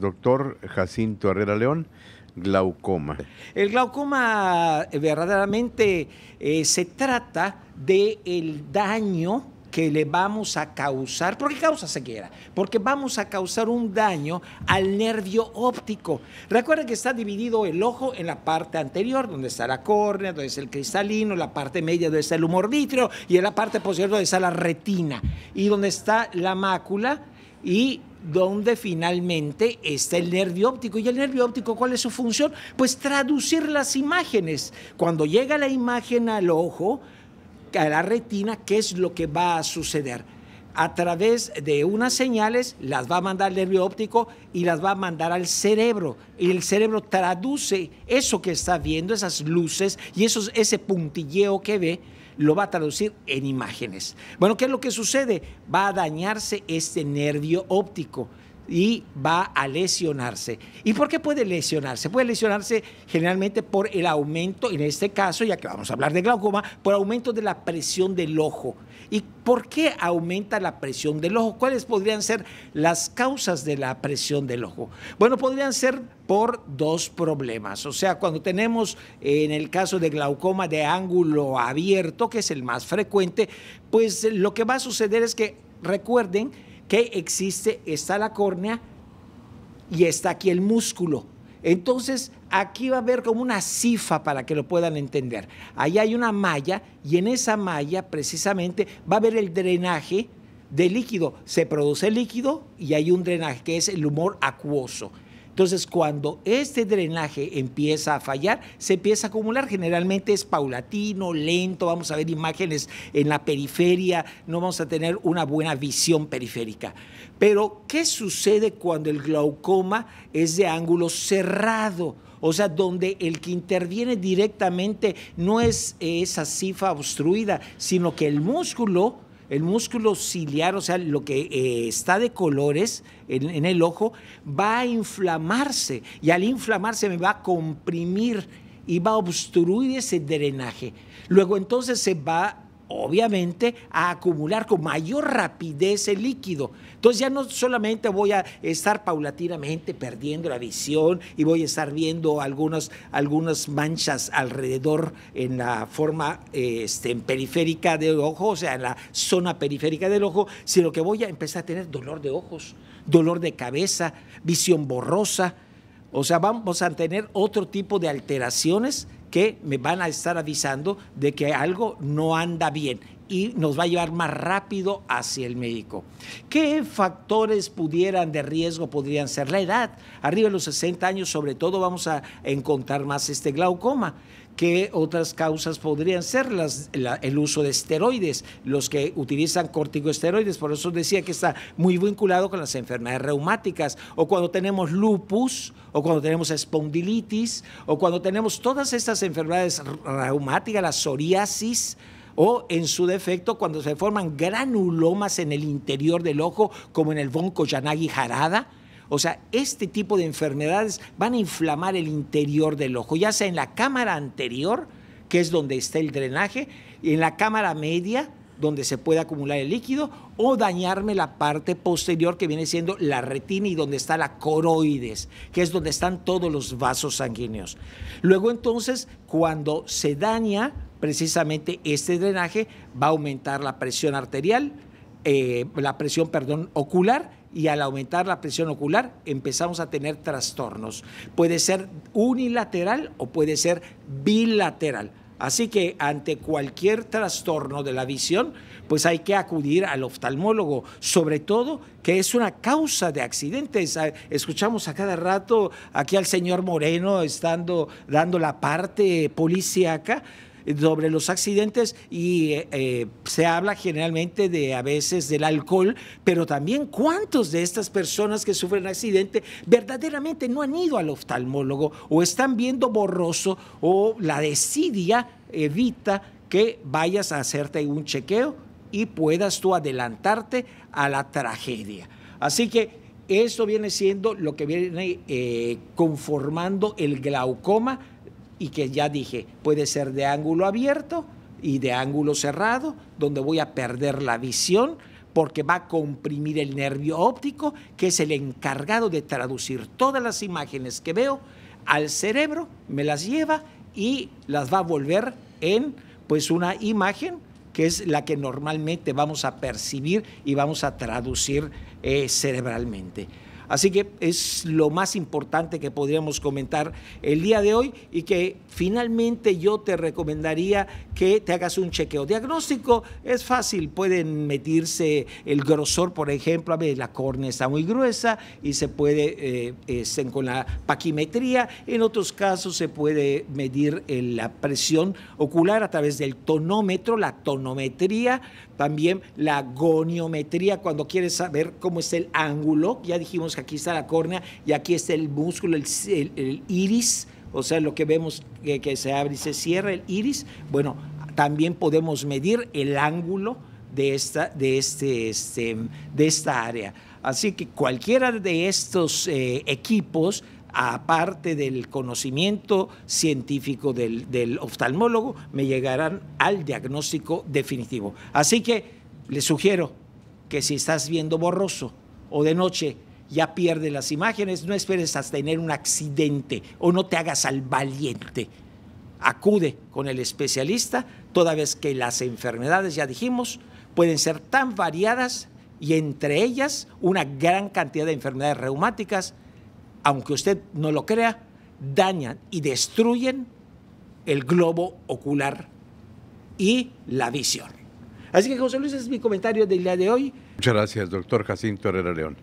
Doctor Jacinto Herrera León, glaucoma. El glaucoma eh, verdaderamente eh, se trata del el daño que le vamos a causar. ¿Por qué causa ceguera? Porque vamos a causar un daño al nervio óptico. Recuerden que está dividido el ojo en la parte anterior, donde está la córnea, donde está el cristalino, la parte media donde está el humor vítreo y en la parte posterior donde está la retina y donde está la mácula y donde finalmente está el nervio óptico. ¿Y el nervio óptico cuál es su función? Pues traducir las imágenes. Cuando llega la imagen al ojo, a la retina, ¿qué es lo que va a suceder? A través de unas señales las va a mandar el nervio óptico y las va a mandar al cerebro. Y el cerebro traduce eso que está viendo, esas luces y esos, ese puntilleo que ve, lo va a traducir en imágenes. Bueno, ¿qué es lo que sucede? Va a dañarse este nervio óptico y va a lesionarse. ¿Y por qué puede lesionarse? Puede lesionarse generalmente por el aumento, en este caso, ya que vamos a hablar de glaucoma, por aumento de la presión del ojo. ¿Y por qué aumenta la presión del ojo? ¿Cuáles podrían ser las causas de la presión del ojo? Bueno, podrían ser por dos problemas. O sea, cuando tenemos en el caso de glaucoma de ángulo abierto, que es el más frecuente, pues lo que va a suceder es que recuerden que existe, está la córnea y está aquí el músculo. Entonces, aquí va a haber como una cifa para que lo puedan entender. Ahí hay una malla y en esa malla precisamente va a haber el drenaje de líquido. Se produce líquido y hay un drenaje que es el humor acuoso. Entonces, cuando este drenaje empieza a fallar, se empieza a acumular. Generalmente es paulatino, lento, vamos a ver imágenes en la periferia, no vamos a tener una buena visión periférica. Pero, ¿qué sucede cuando el glaucoma es de ángulo cerrado? O sea, donde el que interviene directamente no es esa cifa obstruida, sino que el músculo el músculo ciliar, o sea, lo que eh, está de colores en, el ojo, va a inflamarse y al inflamarse me va a comprimir y va a obstruir ese drenaje. Luego entonces se va obviamente a acumular con mayor rapidez el líquido. Entonces ya no solamente voy a estar paulatinamente perdiendo la visión y voy a estar viendo algunas, manchas alrededor en la forma este, periférica del ojo, o sea, en la zona periférica del ojo, sino que voy a empezar a tener dolor de ojos, dolor de cabeza, visión borrosa. O sea, vamos a tener otro tipo de alteraciones que me van a estar avisando de que algo no anda bien y nos va a llevar más rápido hacia el médico. ¿Qué factores pudieran de riesgo podrían ser? La edad. Arriba de los 60 años, sobre todo, vamos a encontrar más este glaucoma. ¿Qué otras causas podrían ser? Las, el uso de esteroides, los que utilizan corticosteroides, por eso decía que está muy vinculado con las enfermedades reumáticas, o cuando tenemos lupus, o cuando tenemos espondilitis, o cuando tenemos todas estas enfermedades reumáticas, la psoriasis, o en su defecto cuando se forman granulomas en el interior del ojo, como en el von Koyanagi Harada. O sea, este tipo de enfermedades van a inflamar el interior del ojo, ya sea en la cámara anterior, que es donde está el drenaje, en la cámara media, donde se puede acumular el líquido, o dañarme la parte posterior que viene siendo la retina y donde está la coroides, que es donde están todos los vasos sanguíneos. Luego entonces, cuando se daña precisamente este drenaje, va a aumentar la presión arterial, eh, la presión, perdón, ocular y al aumentar la presión ocular empezamos a tener trastornos. Puede ser unilateral o puede ser bilateral. Así que ante cualquier trastorno de la visión, pues hay que acudir al oftalmólogo, sobre todo que es una causa de accidentes. Ah, escuchamos a cada rato aquí al señor Moreno estando dando la parte policíaca sobre los accidentes y eh, eh, se habla generalmente de a veces del alcohol, pero también cuántos de estas personas que sufren accidente verdaderamente no han ido al oftalmólogo o están viendo borroso o la desidia evita que vayas a hacerte un chequeo y puedas tú adelantarte a la tragedia. Así que eso viene siendo lo que viene eh, conformando el glaucoma y que ya dije, puede ser de ángulo abierto y de ángulo cerrado, donde voy a perder la visión porque va a comprimir el nervio óptico, que es el encargado de traducir todas las imágenes que veo al cerebro, me las lleva y las va a volver en pues una imagen que es la que normalmente vamos a percibir y vamos a traducir eh, cerebralmente. Así que es lo más importante que podríamos comentar el día de hoy y que finalmente yo te recomendaría que te hagas un chequeo. Diagnóstico es fácil, pueden medirse el grosor, por ejemplo, a ver, la córnea está muy gruesa y se puede, eh, con la paquimetría, en otros casos se puede medir la presión ocular a través del tonómetro, la tonometría, también la goniometría, cuando quieres saber cómo es el ángulo, ya dijimos que aquí está la córnea y aquí está el músculo, el, iris, o sea, lo que vemos que, se abre y se cierra, el iris. Bueno, también podemos medir el ángulo de esta, de este, este de esta área. Así que cualquiera de estos eh, equipos, aparte del conocimiento científico del, oftalmólogo, me llegarán al diagnóstico definitivo. Así que les sugiero que si estás viendo borroso o de noche ya pierde las imágenes, no esperes hasta tener un accidente o no te hagas al valiente. Acude con el especialista, toda vez que las enfermedades, ya dijimos, pueden ser tan variadas y entre ellas una gran cantidad de enfermedades reumáticas, aunque usted no lo crea, dañan y destruyen el globo ocular y la visión. Así que José Luis, es mi comentario del día de hoy. Muchas gracias, doctor Jacinto Herrera León.